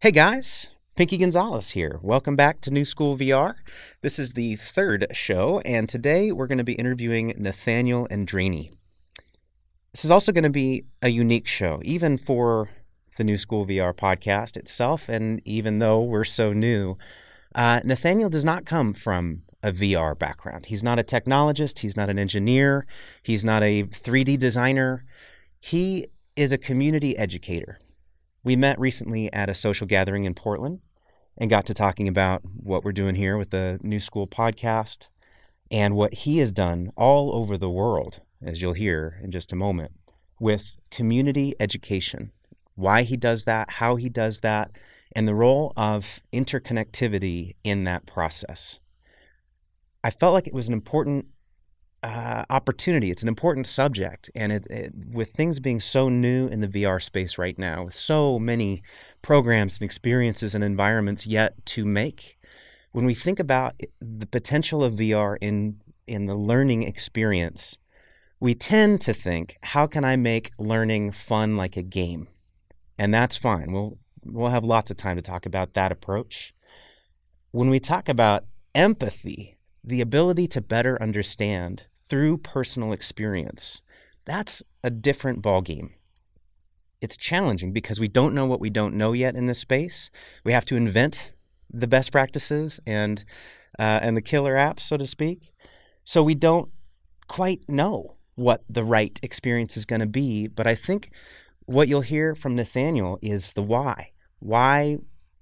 Hey guys, Pinky Gonzales here. Welcome back to New School VR. This is the third show, and today we're going to be interviewing Nathanael Andreini. This is also going to be a unique show, even for the New School VR podcast itself. And even though we're so new, uh, Nathanael does not come from a VR background. He's not a technologist, he's not an engineer, he's not a 3D designer. He is a community educator. We met recently at a social gathering in Portland and got to talking about what we're doing here with the New School podcast and what he has done all over the world, as you'll hear in just a moment, with community education. Why he does that, how he does that, and the role of interconnectivity in that process. I felt like it was an important uh, opportunity. It's an important subject, and it, it, with things being so new in the VR space right now, with so many programs and experiences and environments yet to make, when we think about the potential of VR in in the learning experience, we tend to think, "How can I make learning fun like a game?" And that's fine. We'll we'll have lots of time to talk about that approach. When we talk about empathy the ability to better understand through personal experience, that's a different ballgame. It's challenging because we don't know what we don't know yet in this space. We have to invent the best practices and uh, and the killer apps, so to speak. So we don't quite know what the right experience is going to be. But I think what you'll hear from Nathanael is the why. Why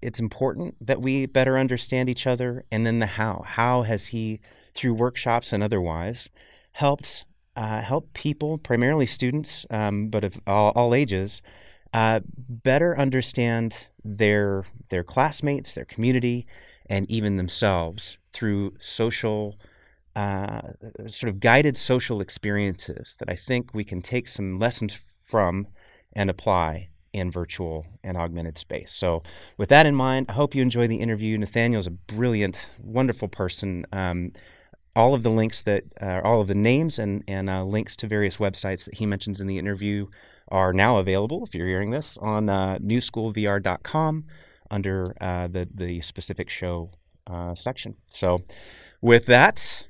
it's important that we better understand each other and then the how. How has he through workshops and otherwise helped uh, help people primarily students um, but of all, all ages uh, better understand their their classmates their community and even themselves through social uh, sort of guided social experiences that I think we can take some lessons from and apply in virtual and augmented space. So, with that in mind, I hope you enjoy the interview. Nathanael is a brilliant, wonderful person. Um, all of the links that, uh, all of the names and, and uh, links to various websites that he mentions in the interview are now available, if you're hearing this, on uh, newschoolvr.com under uh, the, the specific show uh, section. So, with that,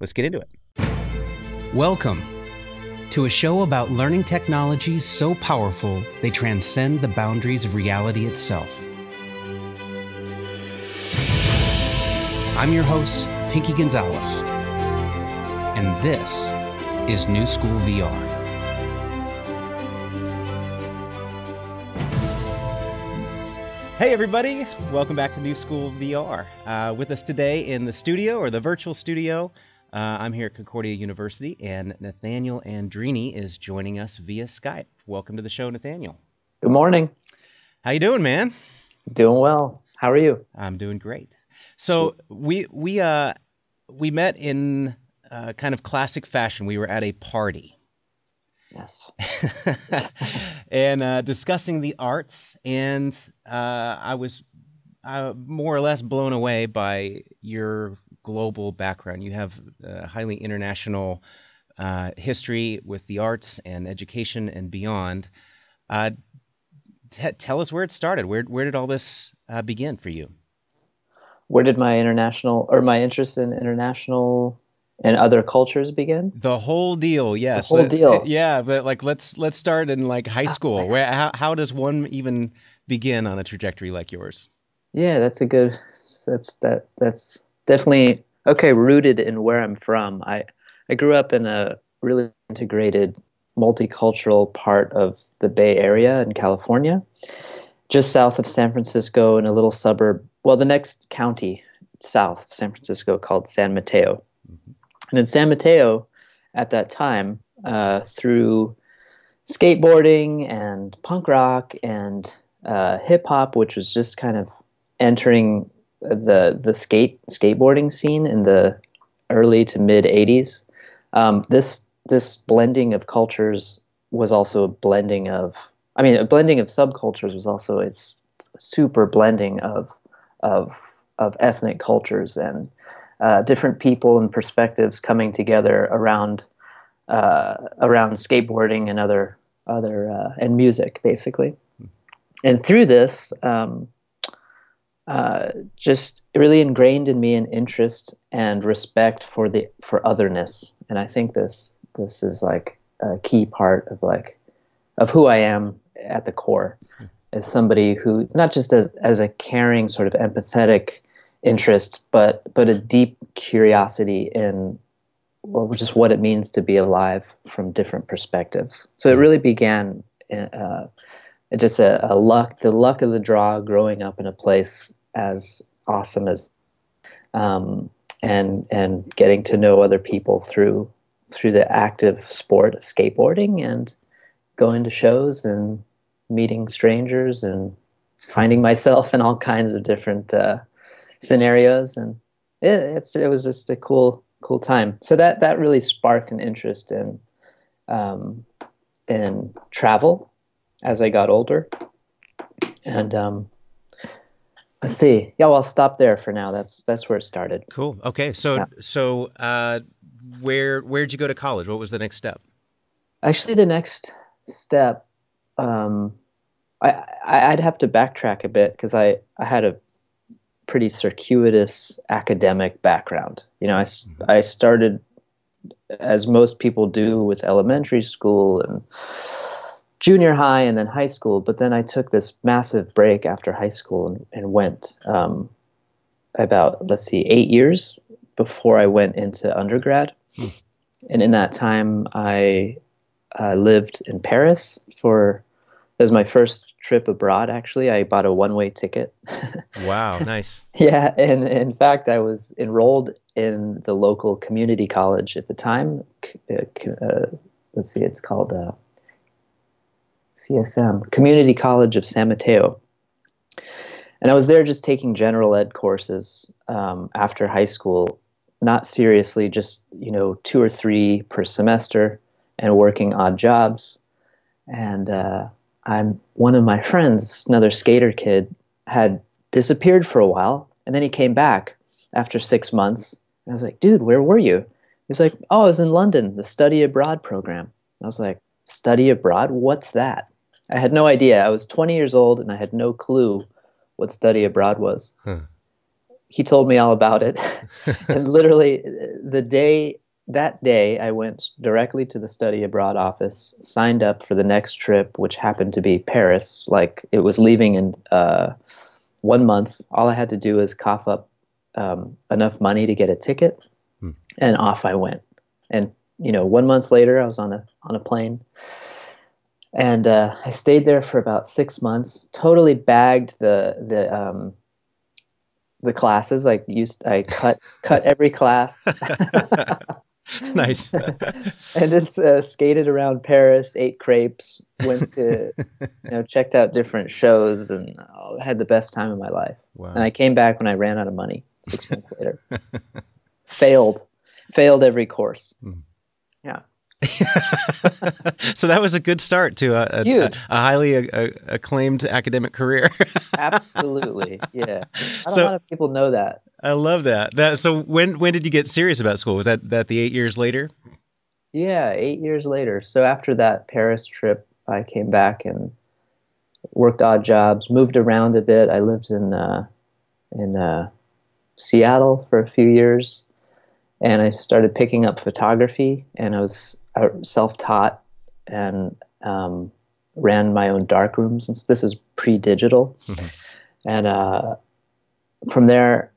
let's get into it. Welcome to a show about learning technologies so powerful they transcend the boundaries of reality itself. I'm your host, Pinky Gonzales, and this is New School VR. Hey, everybody, welcome back to New School VR. Uh, with us today in the studio or the virtual studio, uh, I'm here at Concordia University, and Nathanael Andreini is joining us via Skype. Welcome to the show, Nathanael. Good morning. How you doing, man? Doing well. How are you? I'm doing great. So we we uh we met in uh, kind of classic fashion. We were at a party. Yes. and uh, discussing the arts, and uh, I was uh, more or less blown away by your global background. You have a highly international uh, history with the arts and education and beyond. Uh, t- tell us where it started. Where where did all this uh, begin for you? Where did my international or my interest in international and other cultures begin? The whole deal, yes. The whole deal. Yeah, but like let's let's start in like high school. Where how how does one even begin on a trajectory like yours? Yeah, that's a good that's that that's definitely okay rooted in where i'm from i i grew up in a really integrated multicultural part of the bay area in california just south of san francisco in a little suburb well the next county south of san francisco called san mateo mm-hmm. and in san mateo at that time uh, through skateboarding and punk rock and uh, hip hop, which was just kind of entering the the skate skateboarding scene in the early to mid 80s um, this this blending of cultures was also a blending of i mean a blending of subcultures was also its super blending of of of ethnic cultures and uh, different people and perspectives coming together around uh, around skateboarding and other other uh, and music basically. And through this um, uh, just really ingrained in me an interest and respect for the for otherness, and I think this this is like a key part of like of who I am at the core, as somebody who not just as as a caring sort of empathetic interest, but but a deep curiosity in well, just what it means to be alive from different perspectives. So it really began uh, just a, a, luck, the luck of the draw, growing up in a place as awesome as, um, and and getting to know other people through through the active sport skateboarding and going to shows and meeting strangers and finding myself in all kinds of different uh, scenarios and it, it's it was just a cool cool time. So that that really sparked an interest in um, in travel as I got older. And um, let's see. Yeah, well, I'll stop there for now. That's that's where it started. Cool. Okay. So yeah. so uh, where where'd you go to college? What was the next step? Actually, the next step, um, I I'd have to backtrack a bit because I I had a pretty circuitous academic background. You know, I, mm-hmm. I started as most people do with elementary school and junior high and then high school, but then I took this massive break after high school and, and went um, about, let's see, eight years before I went into undergrad. Hmm. And in that time, I uh, lived in Paris for, it was my first trip abroad actually i bought a one-way ticket wow nice yeah and in fact i was enrolled in the local community college at the time uh, uh, let's see it's called uh, csm community college of san mateo and i was there just taking general ed courses um, after high school not seriously just you know two or three per semester and working odd jobs and uh, I'm one of my friends, another skater kid, had disappeared for a while, and then he came back after six months. And I was like, dude, where were you? He's like, oh, I was in London, the study abroad program. I was like, study abroad? What's that? I had no idea. I was 20 years old and I had no clue what study abroad was. Huh. He told me all about it. and literally, the day that day, I went directly to the study abroad office, signed up for the next trip, which happened to be Paris. Like it was leaving in uh, one month. All I had to do was cough up um, enough money to get a ticket, hmm. and off I went. And you know, one month later, I was on a on a plane, and uh, I stayed there for about six months. Totally bagged the the um, the classes. Like used, I cut cut every class. nice. and just uh, skated around Paris, ate crepes, went to, you know, checked out different shows, and oh, had the best time of my life. Wow. And I came back when I ran out of money six months later. failed, failed every course. Mm. So that was a good start to a, a, a, a highly acclaimed academic career. Absolutely, yeah. Not so, a lot of people know that. I love that. That so when when did you get serious about school? Was that that the eight years later? Yeah, eight years later. So after that Paris trip, I came back and worked odd jobs, moved around a bit. I lived in uh, in uh, Seattle for a few years, and I started picking up photography. And I was self-taught and um, ran my own dark rooms. And this is pre-digital, mm-hmm. and uh, from there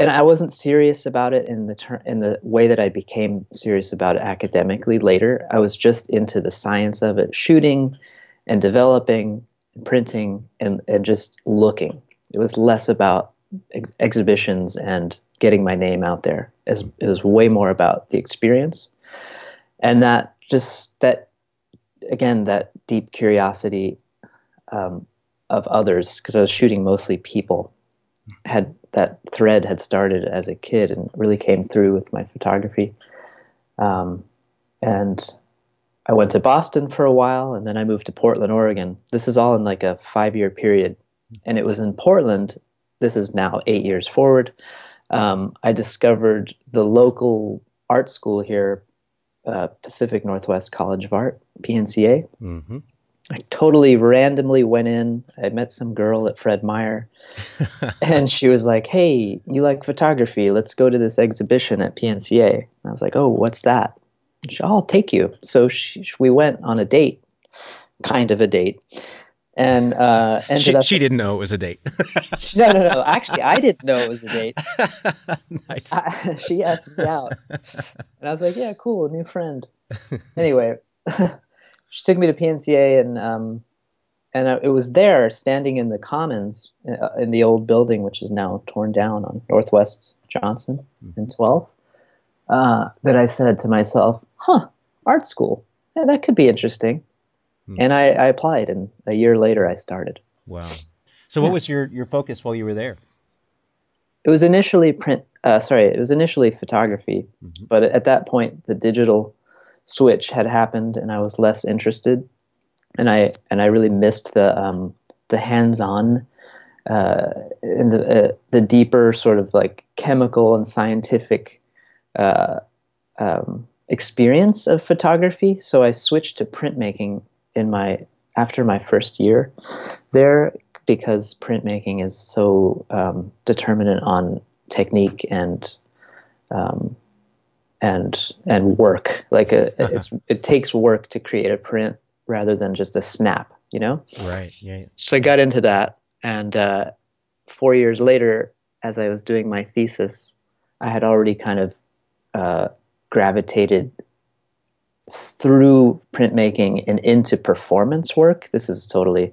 and I wasn't serious about it in the ter- in the way that I became serious about it academically later. I was just into the science of it, shooting and developing and printing and, and just looking. It was less about ex- exhibitions and getting my name out there. As it was way more about the experience. And that just that again, that deep curiosity um, of others, because I was shooting mostly people, had that thread had started as a kid and really came through with my photography. Um, and I went to Boston for a while, and then I moved to Portland, Oregon. This is all in like a five-year period, and it was in Portland. This is now eight years forward. Um, I discovered the local art school here, uh, Pacific Northwest College of Art, PNCA. Mm-hmm. I totally randomly went in. I met some girl at Fred Meyer, and she was like, "Hey, you like photography? Let's go to this exhibition at PNCA." And I was like, "Oh, what's that?" She, oh, "I'll take you." So she, we went on a date, kind of a date, and uh, ended she, up. she didn't know it was a date. no, no, no. Actually, I didn't know it was a date. nice. I, she asked me out, and I was like, "Yeah, cool, new friend." Anyway, she took me to PNCA, and um, and I, it was there, standing in the Commons uh, in the old building, which is now torn down on Northwest Johnson and 12th, uh, that I said to myself, "Huh, art school. Yeah, that could be interesting." And I, I applied, and a year later, I started. Wow. So, what was your your focus while you were there? It was initially print. Uh, sorry, it was initially photography, but at that point, the digital switch had happened, and I was less interested. And I and I really missed the um, the hands-on uh, and the uh, the deeper sort of like chemical and scientific uh, um, experience of photography. So I switched to printmaking in my after my first year there because printmaking is so um, determinant on technique and um, and and work. Like a, it's, it takes work to create a print rather than just a snap. You know. Right. Yeah. So I got into that, and uh, four years later, as I was doing my thesis, I had already kind of uh, gravitated through printmaking and into performance work. This is totally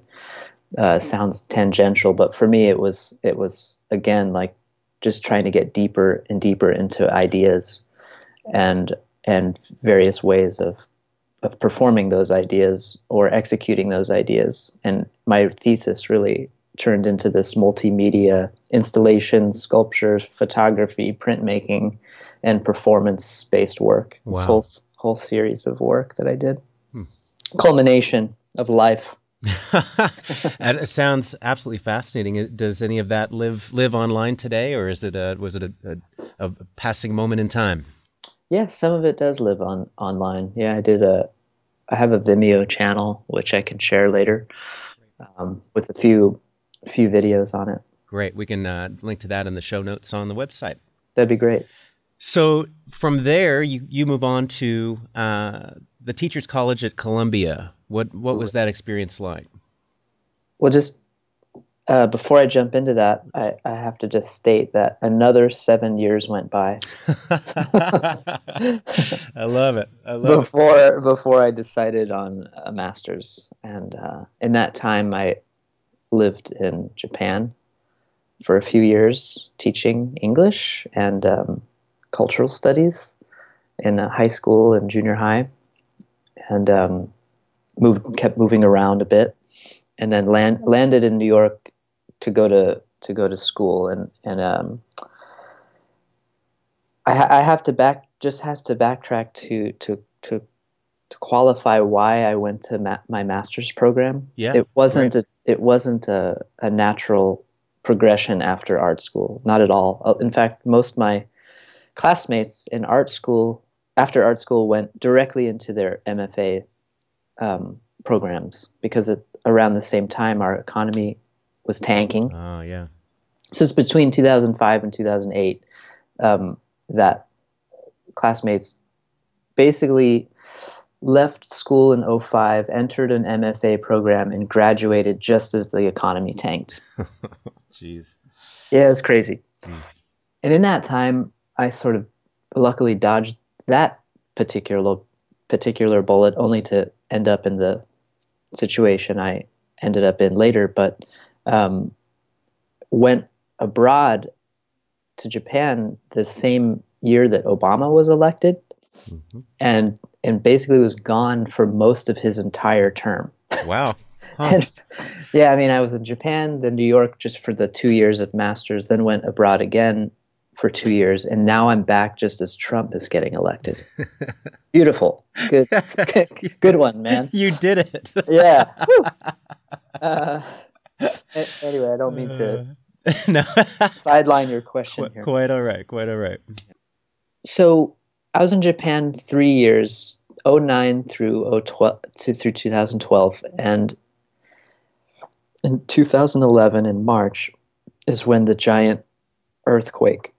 uh, sounds tangential, but for me, it was it was again like just trying to get deeper and deeper into ideas and and various ways of of performing those ideas or executing those ideas. And my thesis really turned into this multimedia installation, sculpture, photography, printmaking, and performance based work. This Wow. whole whole series of work that I did. Culmination of life. and it sounds absolutely fascinating. Does any of that live live online today, or is it a was it a, a, a passing moment in time? Yeah, some of it does live on online. Yeah, I did a, I have a Vimeo channel which I can share later, um, with a few, few videos on it. Great. We can uh, link to that in the show notes on the website. That'd be great. So from there, you, you move on to uh, the Teachers College at Columbia. What what was that experience like? Well, just uh, before I jump into that, I, I have to just state that another seven years went by I love it. I love it. before before I decided on a master's, and uh, in that time, I lived in Japan for a few years, teaching English and um, cultural studies in uh, high school and junior high, and um, moved kept moving around a bit, and then land, landed in New York to go to to go to school, and and um, I, I have to back just has to backtrack to to to to qualify why I went to ma- my master's program. Yeah, it wasn't a, it wasn't a, a natural progression after art school, not at all. Uh, In fact, most my classmates in art school after art school went directly into their MFA um, programs because at, around the same time our economy was tanking Oh yeah. so it's between 2005 and 2008 um, that classmates basically left school in 05 entered an mfa program and graduated just as the economy tanked Jeez. yeah it's crazy and in that time i sort of luckily dodged that particular particular bullet only to end up in the situation i ended up in later but um, went abroad to Japan the same year that Obama was elected, and and basically was gone for most of his entire term. Wow. Huh. And, yeah, I mean, I was in Japan, then New York, just for the two years of masters, then went abroad again for two years, and now I'm back just as Trump is getting elected. Beautiful, good, good, good one, man. You did it. Yeah. Uh, anyway, I don't mean to no. sideline your question Qu- here. quite all right. Quite all right. So I was in Japan three years, 09 through 012 to, through 2012 and in 2011 in March is when the giant earthquake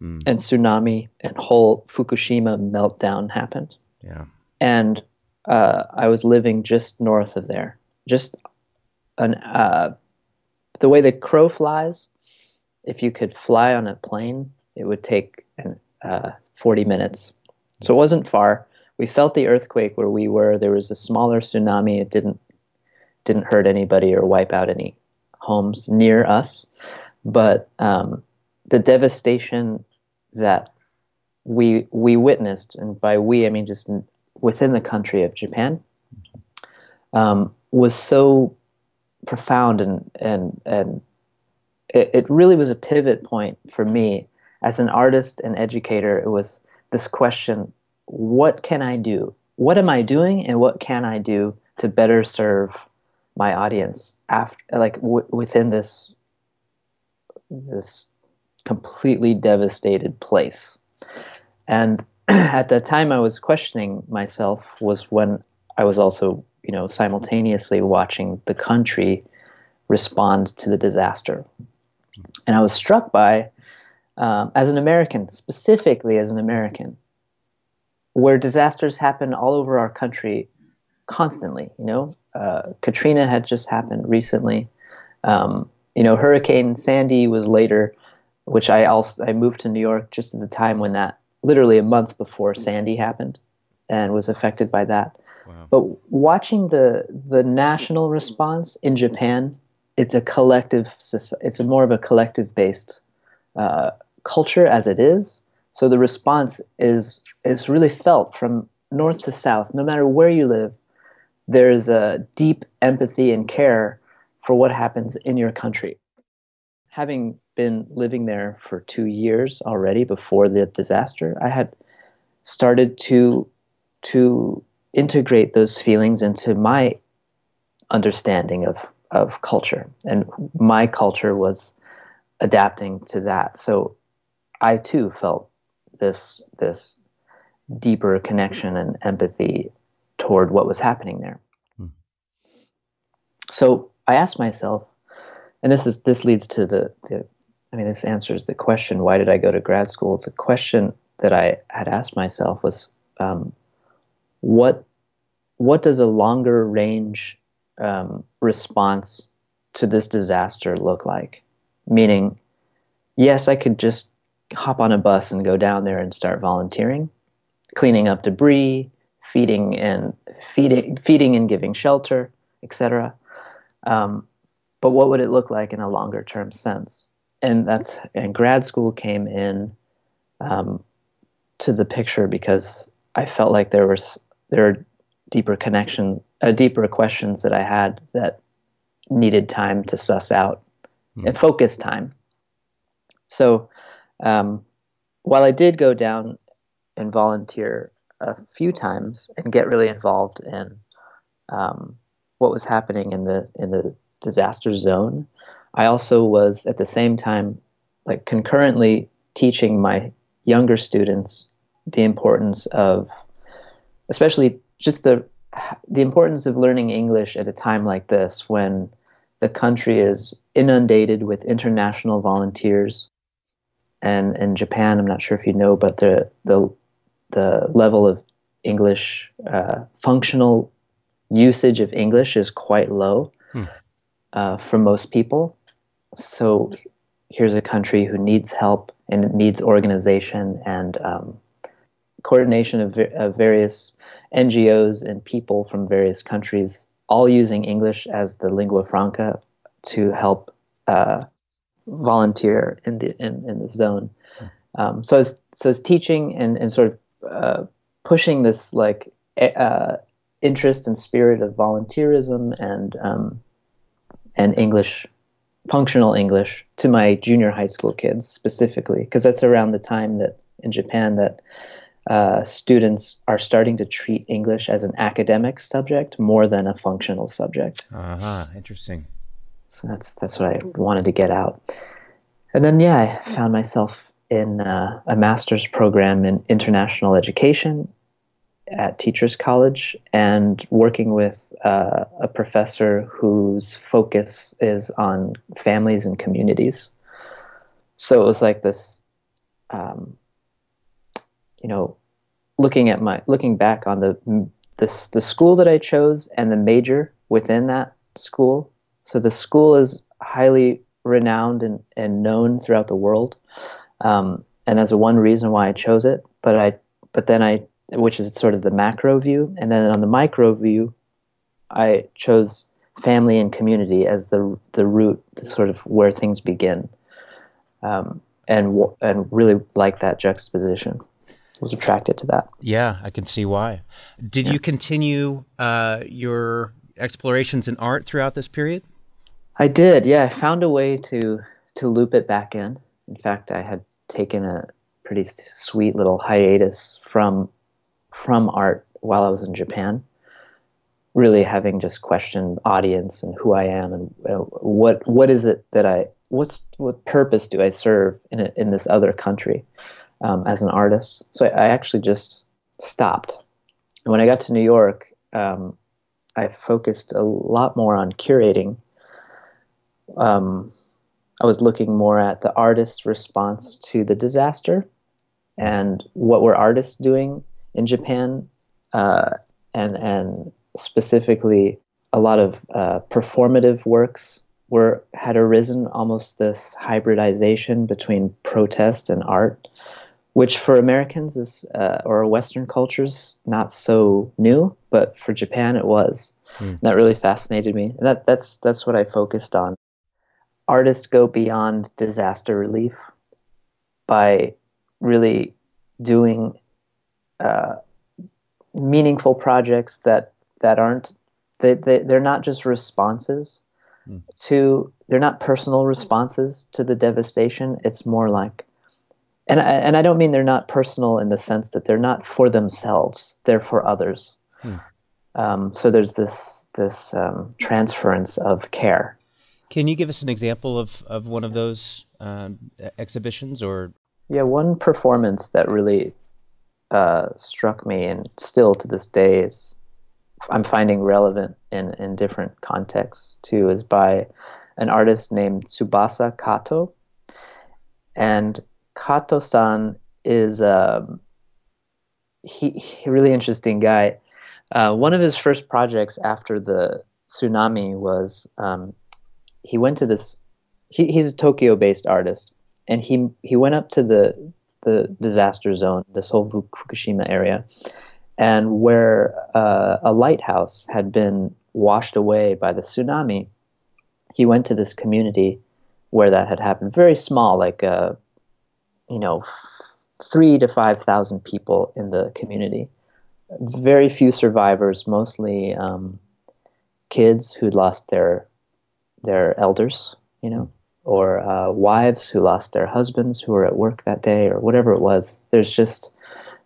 mm. and tsunami and whole Fukushima meltdown happened. Yeah. And uh, I was living just north of there, just an uh, the way the crow flies. If you could fly on a plane, it would take an, uh, 40 minutes. So it wasn't far. We felt the earthquake where we were. There was a smaller tsunami. It didn't didn't hurt anybody or wipe out any homes near us, but um, the devastation that we we witnessed, and by we I mean just within the country of Japan, um, was so profound and and and it, it really was a pivot point for me as an artist and educator. It was this question: What can I do? What am I doing, and what can I do to better serve my audience after, like w- within this this completely devastated place. And at that time, I was questioning myself. Was when I was also, you know, simultaneously watching the country respond to the disaster, and I was struck by, um, as an American, specifically as an American, where disasters happen all over our country constantly. You know, uh, Katrina had just happened recently. Um, you know, Hurricane Sandy was later, which I also I moved to New York just at the time when that literally a month before Sandy happened, and was affected by that. Wow. But watching the the national response in Japan, it's a collective. It's a more of a collective based uh, culture as it is. So the response is is really felt from north to south, no matter where you live. There's a deep empathy and care for what happens in your country. Having been living there for two years already before the disaster, I had started to to integrate those feelings into my understanding of of culture, and my culture was adapting to that. So I too felt this this deeper connection and empathy toward what was happening there. Hmm. So I asked myself, and this is this leads to the, the I mean, this answers the question: Why did I go to grad school? It's a question that I had asked myself was, um, what what does a longer range um, response to this disaster look like? Meaning, yes, I could just hop on a bus and go down there and start volunteering, cleaning up debris, feeding and feeding, feeding and giving shelter, etc. Um, but what would it look like in a longer term sense? And that's and grad school came in um, to the picture because I felt like there was there are deeper connections, uh, deeper questions that I had that needed time to suss out mm. and focus time. So um, while I did go down and volunteer a few times and get really involved in um, what was happening in the in the disaster zone. I also was at the same time like concurrently teaching my younger students the importance of especially just the the importance of learning English at a time like this when the country is inundated with international volunteers and in Japan I'm not sure if you know but the the the level of English uh, functional usage of English is quite low hmm. uh, for most people. So here's a country who needs help and it needs organization and um, coordination of, of, various NGOs and people from various countries, all using English as the lingua franca to help uh, volunteer in the in, in the zone. Um, so it's so it's teaching and, and sort of uh, pushing this like uh, interest and spirit of volunteerism and um, and English, functional English, to my junior high school kids specifically, because that's around the time that in Japan that uh, students are starting to treat English as an academic subject more than a functional subject. Uh huh. Interesting. So that's that's what I wanted to get out. And then yeah, I found myself in uh, a master's program in international education at Teachers College and working with uh, a professor whose focus is on families and communities. So it was like this, um, you know, looking at my looking back on the the the school that I chose and the major within that school. So the school is highly renowned and, and known throughout the world, um, and that's one reason why I chose it. But I but then I which is sort of the macro view. And then on the micro view, I chose family and community as the the root, the sort of where things begin, um, and and really like that juxtaposition. Was attracted to that. Yeah, I can see why. Did yeah. you continue uh, your explorations in art throughout this period? I did. Yeah, I found a way to to loop it back in. In fact, I had taken a pretty sweet little hiatus from from art while I was in Japan. Really having just questioned audience and who I am and uh, what what is it that I what's what purpose do I serve in a, in this other country um, as an artist? So I, I, actually just stopped. And when I got to New York, um, I focused a lot more on curating. Um, I was looking more at the artist's response to the disaster and what were artists doing in Japan, uh, and and specifically a lot of uh, performative works were had arisen almost this hybridization between protest and art, which for Americans is uh, or Western cultures not so new, but for Japan it was. Mm. That really fascinated me, and that that's that's what I focused on. Artists go beyond disaster relief by really doing uh, meaningful projects that that aren't they, they they're not just responses mm. to they're not personal responses to the devastation it's more like and I, and I don't mean they're not personal in the sense that they're not for themselves they're for others mm. um, so there's this this um, transference of care can you give us an example of, of one of those um, exhibitions or yeah one performance that really uh, struck me and still to this day is I'm finding relevant in, in different contexts too is by an artist named Tsubasa Kato. And Kato san is um, he, he really interesting guy. Uh, one of his first projects after the tsunami was um, he went to this he, he's a Tokyo based artist and he he went up to the the disaster zone, this whole Fukushima area, and where uh, a lighthouse had been washed away by the tsunami, he went to this community where that had happened. Very small, like uh, you know, three to five thousand people in the community. Very few survivors, mostly um, kids who'd lost their their elders. You know, or uh, wives who lost their husbands who were at work that day or whatever it was. There's just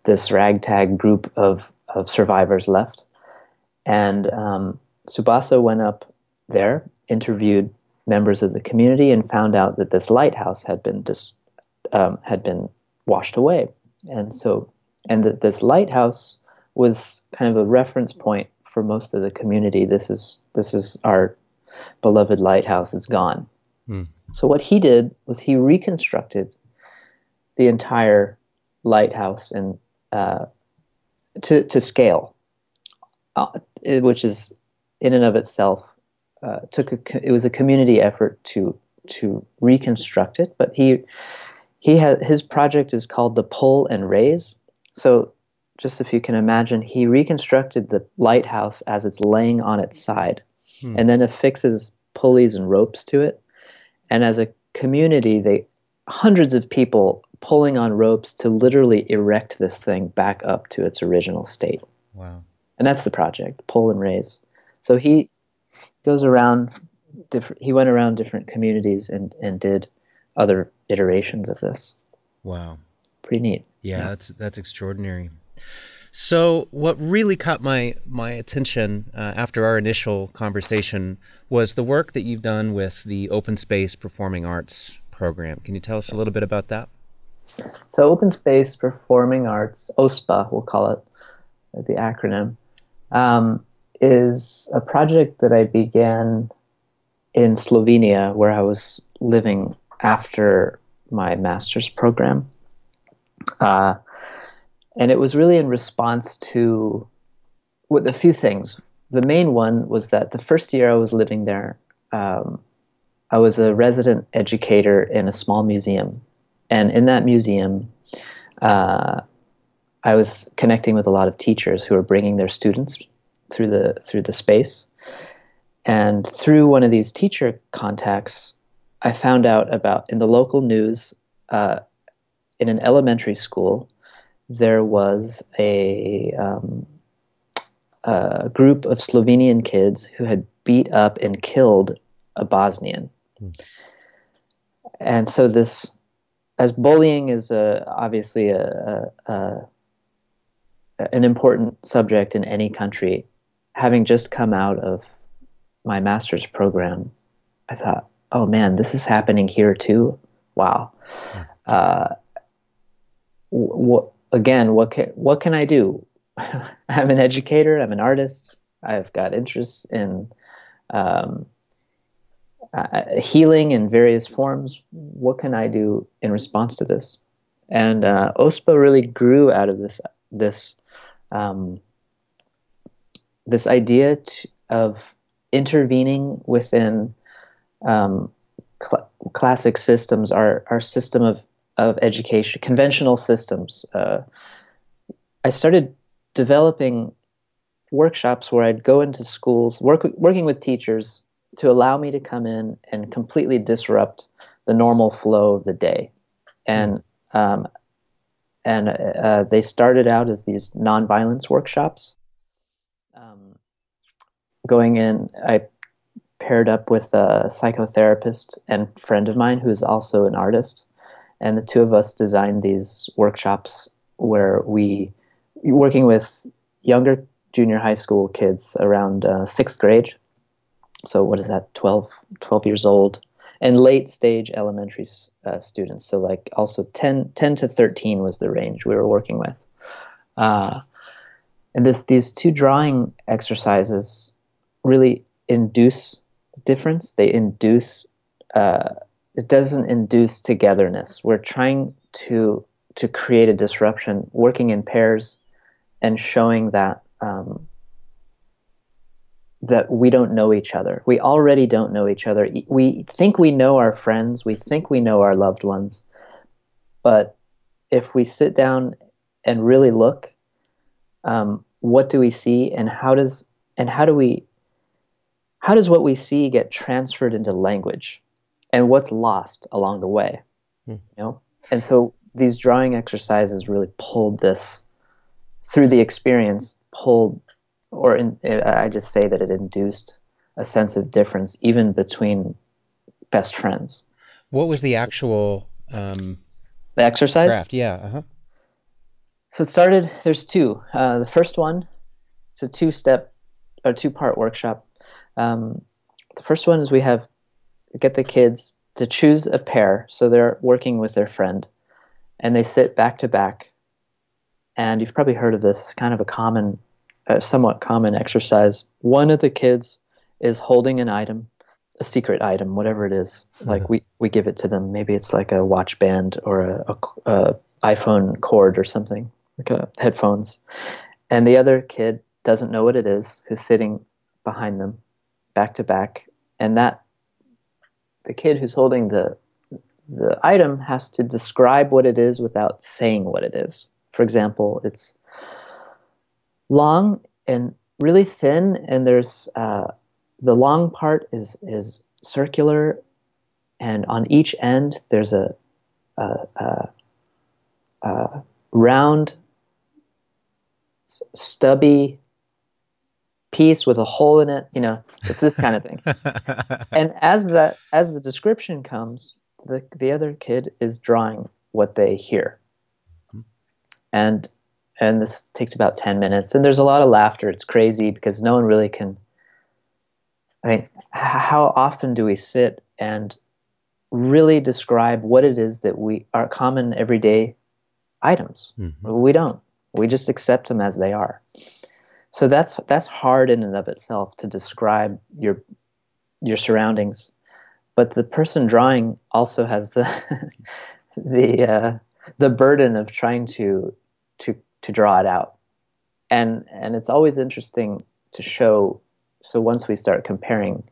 this ragtag group of, of survivors left. And um, Tsubasa went up there, interviewed members of the community, and found out that this lighthouse had been dis- um, had been washed away. And so, and that this lighthouse was kind of a reference point for most of the community. This is this is our beloved lighthouse is gone. Mm. So what he did was he reconstructed the entire lighthouse and uh, to to scale, uh, which is in and of itself uh, took a, it was a community effort to to reconstruct it. But he he had his project is called the pull and raise. So just if you can imagine, he reconstructed the lighthouse as it's laying on its side, hmm. and then affixes pulleys and ropes to it and as a community, they hundreds of people pulling on ropes to literally erect this thing back up to its original state. Wow. And that's the project, pull and raise. So he goes around different he went around different communities and and did other iterations of this. Wow. Pretty neat. Yeah, yeah. that's that's extraordinary. So, what really caught my my attention uh, after our initial conversation was the work that you've done with the Open Space Performing Arts program. Can you tell us a little bit about that? So, Open Space Performing Arts, OSPA, we'll call it, the acronym, um, is a project that I began in Slovenia, where I was living after my master's program. Uh, and it was really in response to with a few things. The main one was that the first year I was living there, um, I was a resident educator in a small museum. And in that museum, uh, I was connecting with a lot of teachers who were bringing their students through the through the space. And through one of these teacher contacts, I found out about in the local news uh, in an elementary school there was a, um, a group of Slovenian kids who had beat up and killed a Bosnian. Mm. And so this, as bullying is a, obviously a, a, a, an important subject in any country, having just come out of my master's program, I thought, oh man, this is happening here too. Wow. Mm. Uh, what again, what can what can I do? I'm an educator. I'm an artist. I've got interests in um, uh, healing in various forms. What can I do in response to this? And uh, OSPA really grew out of this this um, this idea of intervening within um, cl- classic systems, our our system of of education, conventional systems. Uh, I started developing workshops where I'd go into schools, work, working with teachers to allow me to come in and completely disrupt the normal flow of the day. And um, and uh, they started out as these nonviolence workshops. Um, going in, I paired up with a psychotherapist and friend of mine who's also an artist, and the two of us designed these workshops where we working with younger junior high school kids around uh, sixth grade. So what is that? 12, 12 years old. And late stage elementary uh, students. So like also 10, 10 to 13 was the range we were working with. Uh, and this these two drawing exercises really induce difference. They induce uh, it doesn't induce togetherness. We're trying to to create a disruption, working in pairs, and showing that um, that we don't know each other. We already don't know each other. We think we know our friends. We think we know our loved ones, but if we sit down and really look, um, what do we see, and how does and how do we how does what we see get transferred into language? And what's lost along the way mm. you know? And so these drawing exercises really pulled this through the experience pulled or in, i just say that it induced a sense of difference even between best friends. What was the actual um, the exercise? craft? Yeah uh-huh. so it started there's two. Uh, the first one it's a two step or two part workshop. Um, the first one is we have get the kids to choose a pair. So they're working with their friend, and they sit back to back. And you've probably heard of this kind of a common, somewhat common exercise. One of the kids is holding an item, a secret item, whatever it is. Like we, we give it to them. Maybe it's like a watch band or a, a, a iPhone cord or something, like a, headphones. And the other kid doesn't know what it is, who's sitting behind them, back to back. And that the kid who's holding the the item has to describe what it is without saying what it is. For example, it's long and really thin, and there's uh, the long part is is circular, and on each end there's a, a, a, a round, stubby piece with a hole in it you know it's this kind of thing and as that as the description comes the the other kid is drawing what they hear mm-hmm. and and this takes about 10 minutes and there's a lot of laughter it's crazy because no one really can i mean how often do we sit and really describe what it is that we are common everyday items mm-hmm. we don't We just accept them as they are. So that's that's hard in and of itself to describe your your surroundings. But the person drawing also has the the uh, the burden of trying to to to draw it out. And and it's always interesting to show so once we start comparing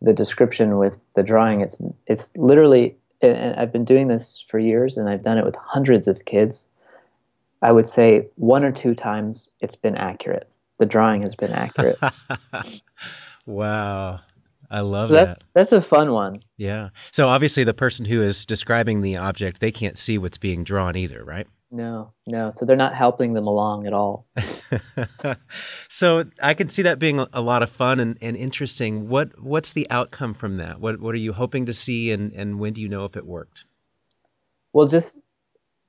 the description with the drawing it's it's literally and I've been doing this for years and I've done it with hundreds of kids. I would say one or two times it's been accurate. The drawing has been accurate. wow. I love so that's that. that's a fun one. Yeah. So obviously the person who is describing the object, they can't see what's being drawn either, right? No, no. So they're not helping them along at all. so I can see that being a lot of fun and, and interesting. What what's the outcome from that? What what are you hoping to see, and, and when do you know if it worked? Well, just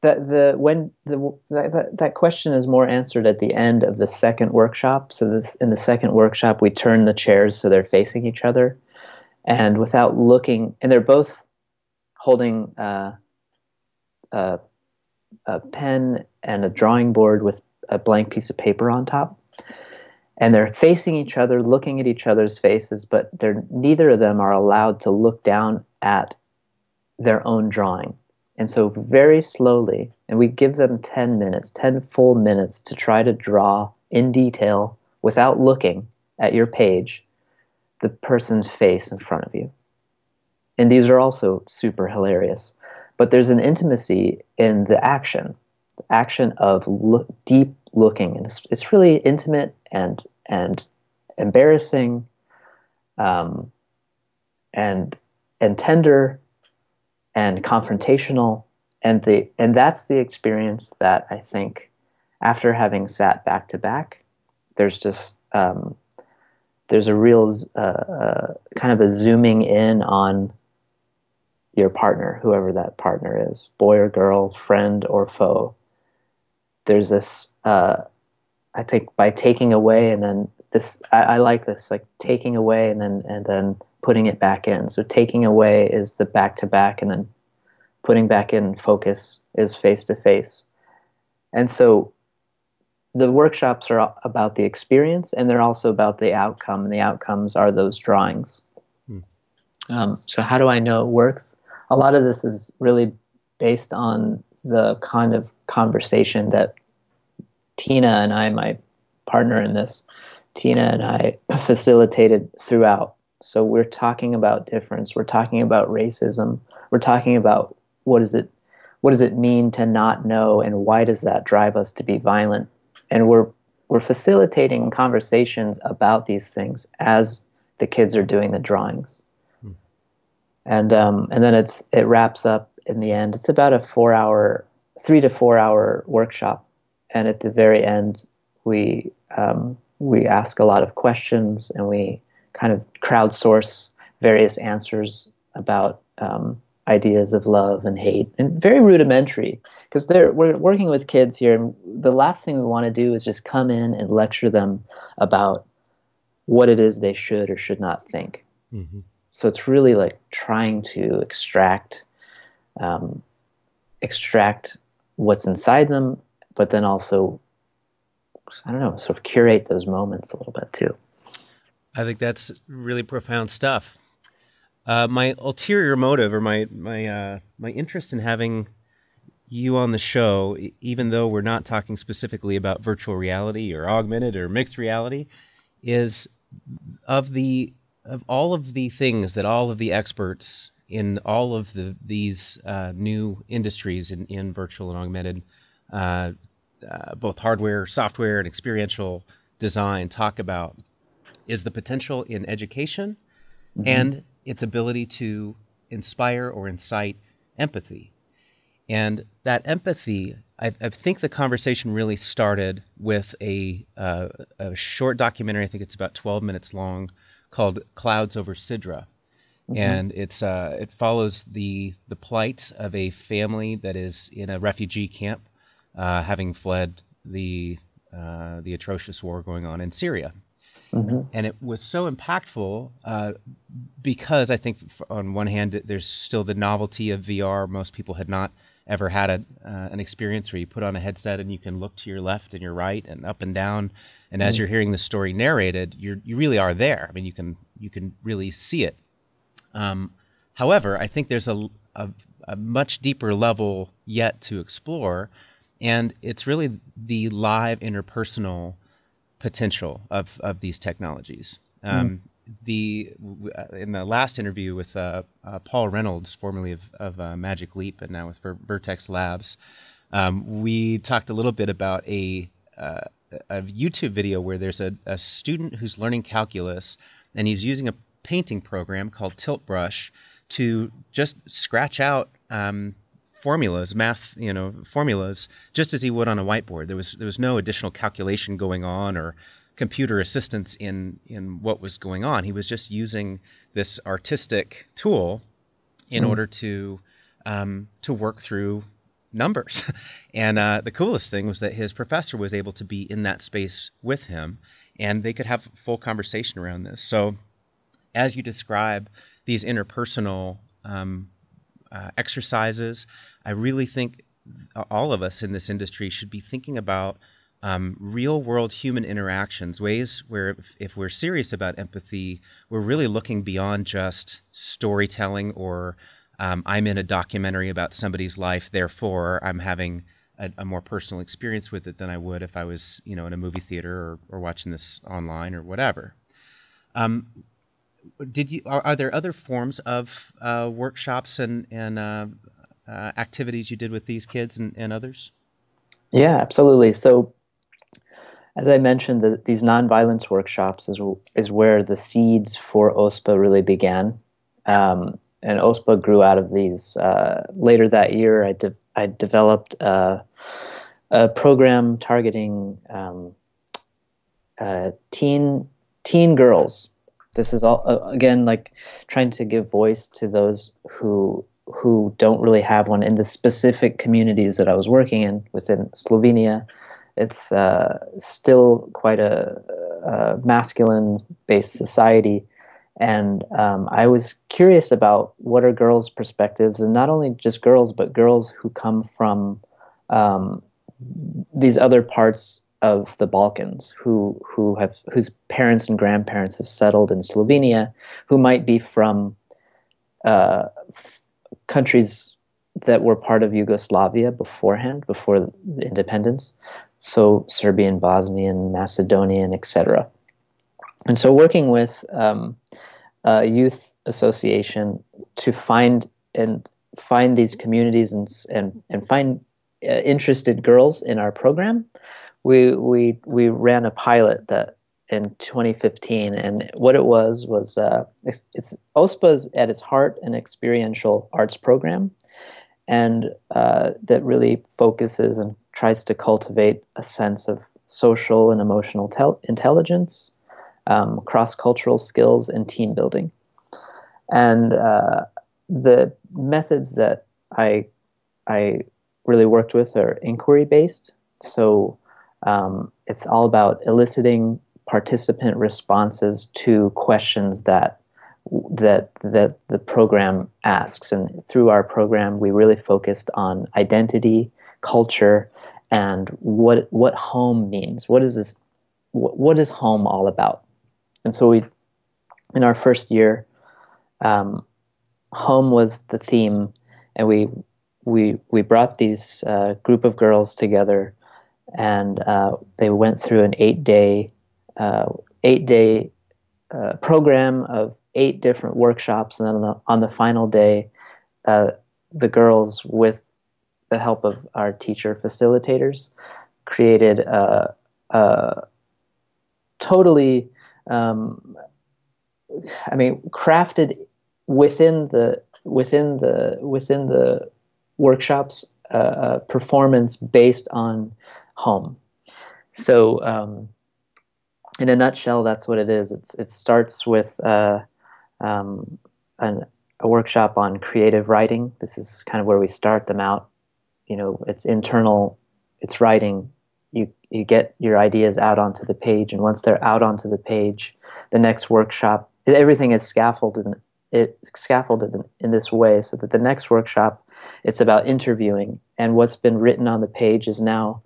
that the when the that, that question is more answered at the end of the second workshop. So this in the second workshop, we turn the chairs so they're facing each other, and without looking, and they're both holding. Uh, uh, a pen and a drawing board with a blank piece of paper on top. And they're facing each other, looking at each other's faces, but they're, neither of them are allowed to look down at their own drawing. And so, very slowly, and we give them 10 minutes, 10 full minutes to try to draw in detail without looking at your page the person's face in front of you. And these are also super hilarious. But there's an intimacy in the action, the action of look, deep looking, and it's, it's really intimate and and embarrassing, um, and and tender, and confrontational, and the and that's the experience that I think, after having sat back to back, there's just um, there's a real uh, uh, kind of a zooming in on your partner, whoever that partner is, boy or girl, friend or foe. There's this, uh, I think, by taking away and then this, I, I like this, like taking away and then and then putting it back in. So taking away is the back to back, and then putting back in focus is face to face. And so the workshops are about the experience and they're also about the outcome and the outcomes are those drawings hmm. um, so how do i know it works a lot of this is really based on the kind of conversation that Tina and I, my partner in this, Tina and I facilitated throughout. So we're talking about difference. We're talking about racism. We're talking about what is it, what does it mean to not know, and why does that drive us to be violent? And we're we're facilitating conversations about these things as the kids are doing the drawings and um, and then it's it wraps up in the end. It's about a four hour, three to four hour workshop, and at the very end, we um, we ask a lot of questions and we kind of crowdsource various answers about um, ideas of love and hate, and very rudimentary because they're we're working with kids here, and the last thing we want to do is just come in and lecture them about what it is they should or should not think. Mm-hmm. So it's really like trying to extract um, extract what's inside them, but then also I don't know, sort of curate those moments a little bit too. I think that's really profound stuff. Uh, my ulterior motive, or my my uh, my interest in having you on the show, even though we're not talking specifically about virtual reality or augmented or mixed reality, is of the of all of the things that all of the experts in all of the these uh, new industries in, in virtual and augmented, uh, uh, both hardware, software, and experiential design talk about is the potential in education mm-hmm. and its ability to inspire or incite empathy. And that empathy, I, I think the conversation really started with a, uh, a short documentary. I think it's about 12 minutes long called Clouds Over Sidra. Mm-hmm. And it's uh, it follows the the plight of a family that is in a refugee camp, uh, having fled the uh, the atrocious war going on in Syria. Mm-hmm. And it was so impactful uh, because I think, on one hand, there's still the novelty of VR. Most people had not ever had a, uh, an experience where you put on a headset and you can look to your left and your right and up and down, and as you're hearing the story narrated, you you really are there. I mean, you can you can really see it. Um, however, I think there's a, a, a much deeper level yet to explore, and it's really the live interpersonal potential of of these technologies. Um, the uh, in the last interview with uh, uh, Paul Reynolds, formerly of, of uh, Magic Leap and now with Ver- Vertex Labs, um, we talked a little bit about a uh, a YouTube video where there's a, a student who's learning calculus and he's using a painting program called Tilt Brush to just scratch out um, formulas, math, you know, formulas, just as he would on a whiteboard. There was there was no additional calculation going on or computer assistance in in what was going on. He was just using this artistic tool in Mm. order to um, to work through numbers. and uh, the coolest thing was that his professor was able to be in that space with him, and they could have full conversation around this. So, as you describe these interpersonal um, uh, exercises, I really think all of us in this industry should be thinking about um, real world human interactions, ways where if, if we're serious about empathy, we're really looking beyond just storytelling or um, I'm in a documentary about somebody's life, therefore I'm having a, a more personal experience with it than I would if I was, you know, in a movie theater or, or watching this online or whatever. Um, did you are, are there other forms of uh, workshops and and uh, uh, activities you did with these kids and, and others? Yeah, absolutely. So, as I mentioned, the, these nonviolence workshops is is where the seeds for OSPA really began, um, and OSPA grew out of these. Uh, later that year, I de- I developed a, a program targeting um, uh, teen teen girls. This is all uh, again like trying to give voice to those who who don't really have one in the specific communities that I was working in within Slovenia. It's uh, still quite a, a masculine-based society, and um, I was curious about what are girls' perspectives, and not only just girls, but girls who come from um, these other parts of the Balkans, who who have whose parents and grandparents have settled in Slovenia, who might be from uh, f- countries that were part of Yugoslavia beforehand, before independence, so Serbian, Bosnian, Macedonian, etc. And so, working with um, a youth association to find and find these communities and and and find uh, interested girls in our program, we we we ran a pilot that in 2015, and what it was was uh, it's, it's OSPA's at its heart an experiential arts program, and uh, that really focuses and tries to cultivate a sense of social and emotional tel- intelligence, um, cross-cultural skills, and team building. And uh, the methods that I I really worked with are inquiry-based. So um, it's all about eliciting participant responses to questions that that that the program asks. And through our program we really focused on identity culture and what what home means. What is this what, what is home all about? And so we in our first year um, home was the theme and we we we brought these uh, group of girls together and uh, they went through an eight day uh, eight day uh, program of eight different workshops, and then on the, on the final day, uh, the girls, with the help of our teacher facilitators, created a, a totally, um, I mean, crafted within the within the within the workshops uh, performance based on home. So. Um, in a nutshell, that's what it is. It's it starts with uh, um, an, a workshop on creative writing. This is kind of where we start them out. You know, it's internal. It's writing. You you get your ideas out onto the page, and once they're out onto the page, the next workshop everything is scaffolded it scaffolded in, in this way so that the next workshop it's about interviewing and what's been written on the page is now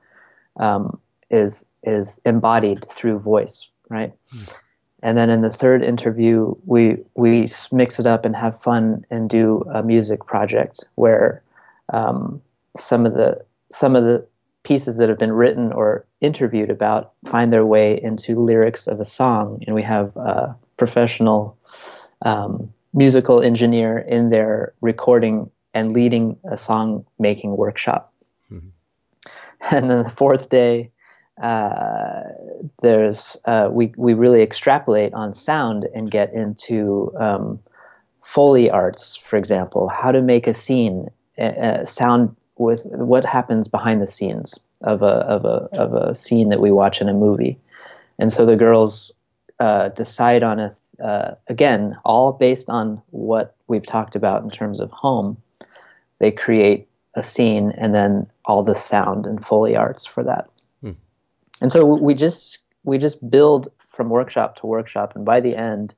um, is is embodied through voice right mm. and then in the third interview we we mix it up and have fun and do a music project where um, some of the some of the pieces that have been written or interviewed about find their way into lyrics of a song and we have a professional um, musical engineer in there recording and leading a song making workshop. And then the fourth day, uh, there's uh, we we really extrapolate on sound and get into um, foley arts, for example, how to make a scene sound with what happens behind the scenes of a of a of a scene that we watch in a movie, and so the girls uh, decide on a uh, again, all based on what we've talked about in terms of home. They create a scene and then all the sound and foley arts for that. Hmm. And so we just we just build from workshop to workshop, and by the end,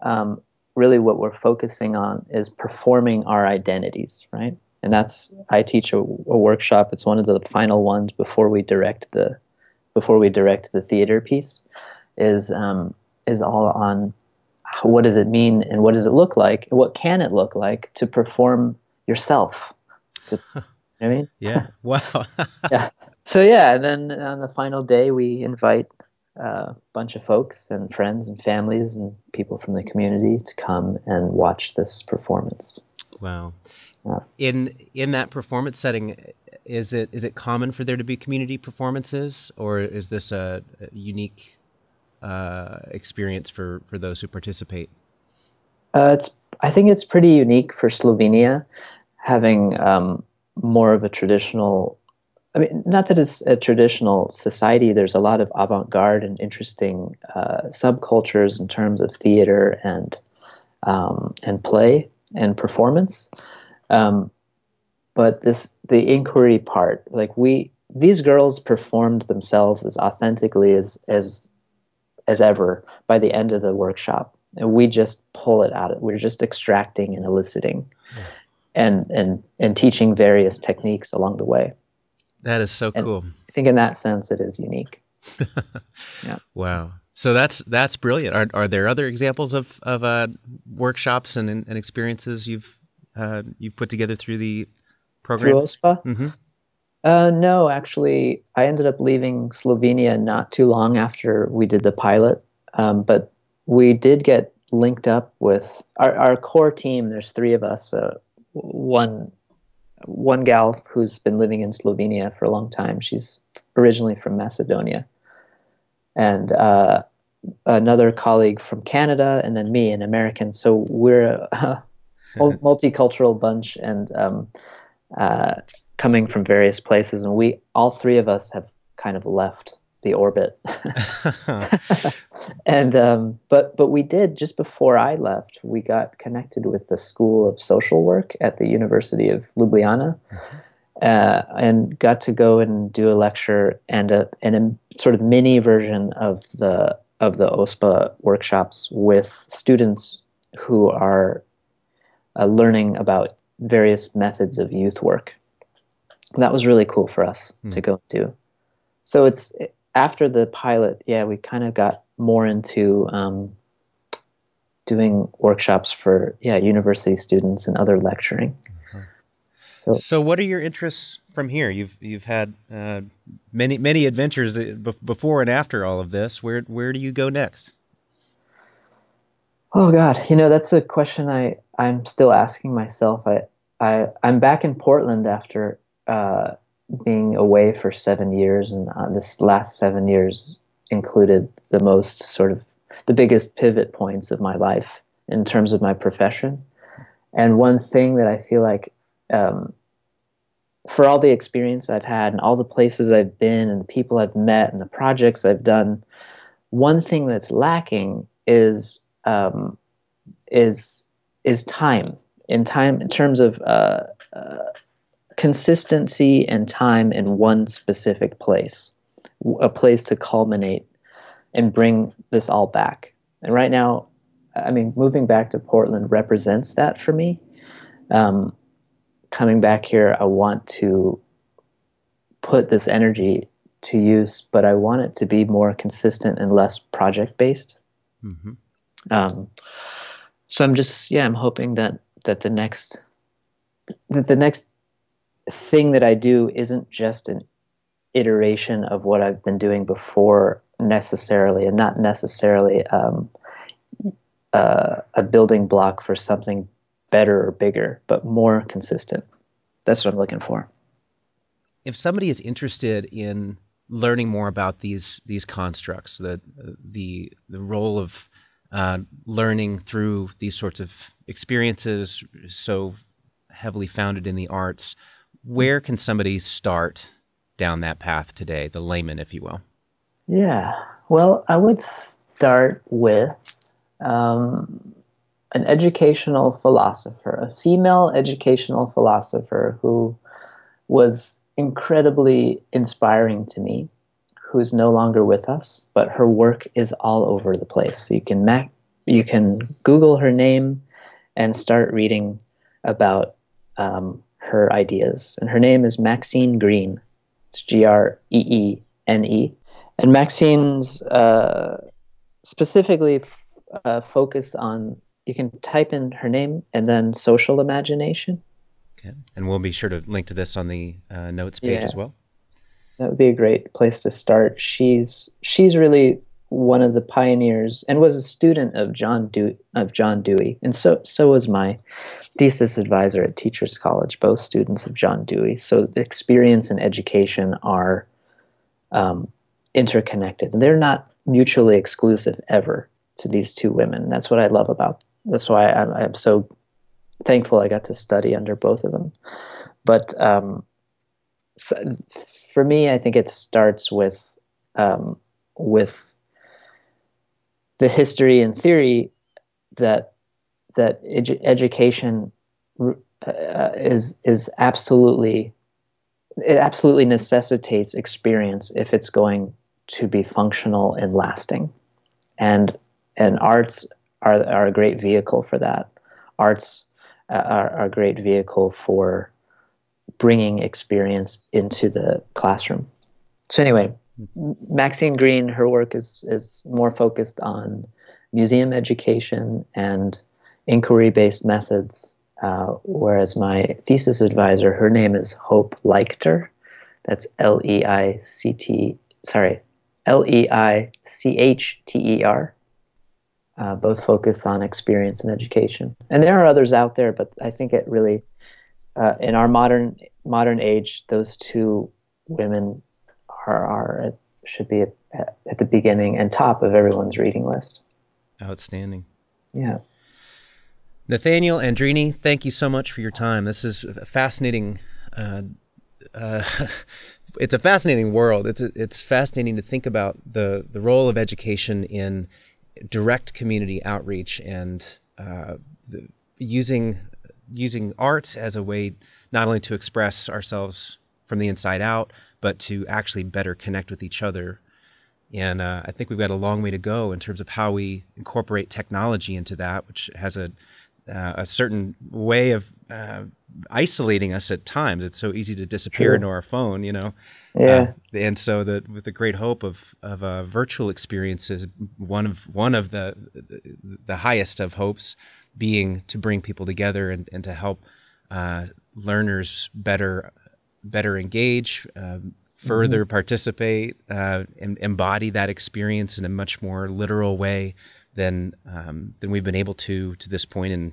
um, really what we're focusing on is performing our identities, right? And that's I teach a, a workshop. It's one of the final ones before we direct the before we direct the theater piece. Is um, is all on what does it mean and what does it look like and what can it look like to perform yourself to, you know I mean? Yeah. Wow. Yeah. So yeah and then on the final day we invite a bunch of folks and friends and families and people from the community to come and watch this performance. Wow. Yeah. in in that performance setting is it is it common for there to be community performances or is this a, a unique uh, experience for, for those who participate? Uh, it's I think it's pretty unique for Slovenia, having um, more of a traditional. I mean, not that it's a traditional society. There's a lot of avant-garde and interesting uh, subcultures in terms of theater and um, and play and performance. Um, but this the inquiry part, like we these girls performed themselves as authentically as as as ever by the end of the workshop. And we just pull it out. We're just extracting and eliciting yeah. And, and, and teaching various techniques along the way. That is so and cool. I think in that sense, it is unique. yeah. Wow. So that's that's brilliant. Are, are there other examples of of uh, workshops and, and experiences you've uh, you've put together through the program? Through OSPA? Mm-hmm. Uh, no, actually, I ended up leaving Slovenia not too long after we did the pilot. Um, but we did get linked up with our, our core team. There's three of us. Uh, one one gal who's been living in Slovenia for a long time. She's originally from Macedonia, and uh, another colleague from Canada, and then me, an American. So we're a multicultural bunch, and um, uh, coming from various places, and we all three of us have kind of left the orbit. and um, but but we did just before I left. We got connected with the School of Social Work at the University of Ljubljana. Mm-hmm. Uh, and got to go and do a lecture and a and a sort of mini version of the of the OSPA workshops with students who are uh, learning about various methods of youth work. that was really cool for us mm. to go do. So it's after the pilot, yeah, we kind of got more into um, doing workshops for yeah university students and other lecturing. Uh-huh. So, so what are your interests from here? You've you've had uh, many many adventures before and after all of this. Where where do you go next? Oh God, you know that's a question I I'm still asking myself. I I I'm back in Portland after uh, being away for seven years, and uh, this last seven years included the most sort of the biggest pivot points of my life in terms of my profession. And one thing that I feel like, um, for all the experience I've had and all the places I've been and the people I've met and the projects I've done, one thing that's lacking is um, is is time in time in terms of uh, uh, consistency and time in one specific place, a place to culminate and bring this all back. And right now, I mean, moving back to Portland represents that for me. Um, coming back here, I want to put this energy to use, but I want it to be more consistent and less project based. Mm-hmm. Um, so I'm just yeah, I'm hoping that that the next that the next thing that I do isn't just an iteration of what I've been doing before necessarily, and not necessarily um, uh, a building block for something better or bigger, but more consistent. That's what I'm looking for. If somebody is interested in learning more about these these constructs, the the the role of uh, learning through these sorts of experiences, so heavily founded in the arts, where can somebody start down that path today, the layman, if you will? Yeah, well, I would start with um, an educational philosopher, a female educational philosopher who was incredibly inspiring to me, who's no longer with us, but her work is all over the place. You can mac- you can Google her name and start reading about um, her ideas. And her name is Maxine Greene. It's G R E E N E. And Maxine's uh, specifically uh, focus on, you can type in her name and then social imagination. Okay. And we'll be sure to link to this on the uh, notes page yeah. as well. That would be a great place to start. She's she's really one of the pioneers and was a student of John Dewey, of John Dewey, and so so was my thesis advisor at Teachers College, both students of John Dewey. So the experience and education are um, interconnected, and they're not mutually exclusive ever to these two women. That's what I love about. That's why I'm, I'm so thankful I got to study under both of them. But um, so for me, I think it starts with um, with the history and theory that that edu- education uh, is is absolutely it absolutely necessitates experience if it's going to be functional and lasting. And and arts are, are a great vehicle for that. Arts uh, are, are a great vehicle for bringing experience into the classroom. So anyway maxine greene her work is is more focused on museum education and inquiry based methods, uh, whereas my thesis advisor, her name is Hope Leichter. That's L E I C T, sorry, L E I C H T E R. Uh, both focus on experience and education. And there are others out there, but I think it really, uh, in our modern modern age, those two women are, are should be at, at the beginning and top of everyone's reading list. Outstanding. Yeah. Nathanael Andreini, thank you so much for your time. This is a fascinating. Uh, uh, it's a fascinating world. It's it's fascinating to think about the the role of education in direct community outreach and uh, the, using using art as a way not only to express ourselves from the inside out, but to actually better connect with each other. And uh, I think we've got a long way to go in terms of how we incorporate technology into that, which has a uh, a certain way of uh, isolating us at times. It's so easy to disappear into our phone, you know. Yeah. Uh, and so the with the great hope of of a virtual experiences, one of one of the the highest of hopes being to bring people together and, and to help uh, learners better better engage. Um, further mm-hmm. participate uh, and embody that experience in a much more literal way than um, than we've been able to to this point in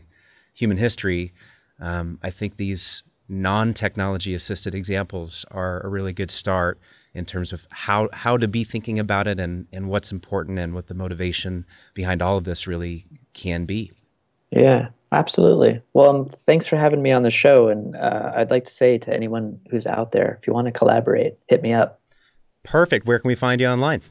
human history. Um, I think these non-technology assisted examples are a really good start in terms of how how to be thinking about it and and what's important and what the motivation behind all of this really can be. Yeah, absolutely. Well, um, thanks for having me on the show, and uh, I'd like to say to anyone who's out there, if you want to collaborate, hit me up. Perfect. Where can we find you online?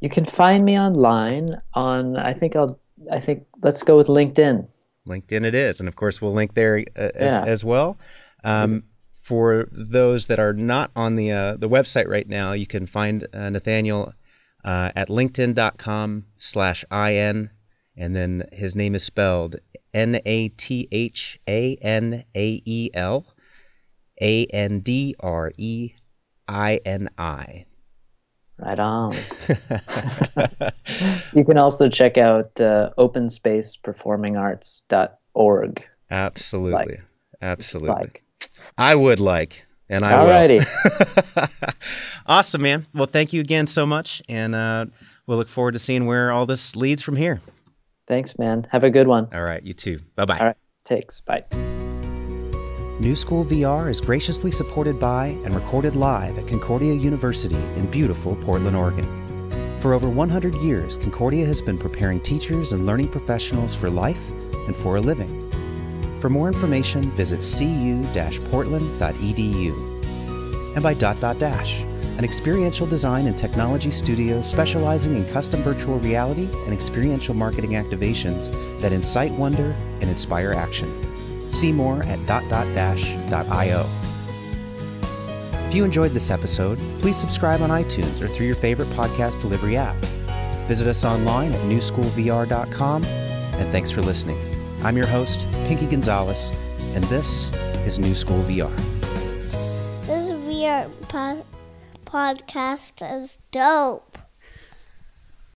You can find me online on I think I'll I think let's go with LinkedIn. LinkedIn it is, and of course we'll link there uh, as, yeah. as well. Um, for those that are not on the uh, the website right now, you can find uh, Nathanael uh, at linkedin.com slash in And then his name is spelled N A T H A N A E L A N D R E I N I. Right on. you can also check out uh, openspaceperformingarts.org. Absolutely. Like. Absolutely. Like. I would like, and I Alrighty. will. awesome, man. Well, thank you again so much, and uh, we'll look forward to seeing where all this leads from here. Thanks, man. Have a good one. All right, you too. Bye bye. All right. Takes. Bye. New School VR is graciously supported by and recorded live at Concordia University in beautiful Portland, Oregon. For over 100 years, Concordia has been preparing teachers and learning professionals for life and for a living. For more information, visit cu-portland.edu. And by Dot Dot Dash, an experiential design and technology studio specializing in custom virtual reality and experiential marketing activations that incite wonder and inspire action. See more at dot-dash.io. If you enjoyed this episode, please subscribe on iTunes or through your favorite podcast delivery app. Visit us online at newschoolvr.com, and thanks for listening. I'm your host, Pinky Gonzales, and this is New School VR. This VR po- podcast is dope.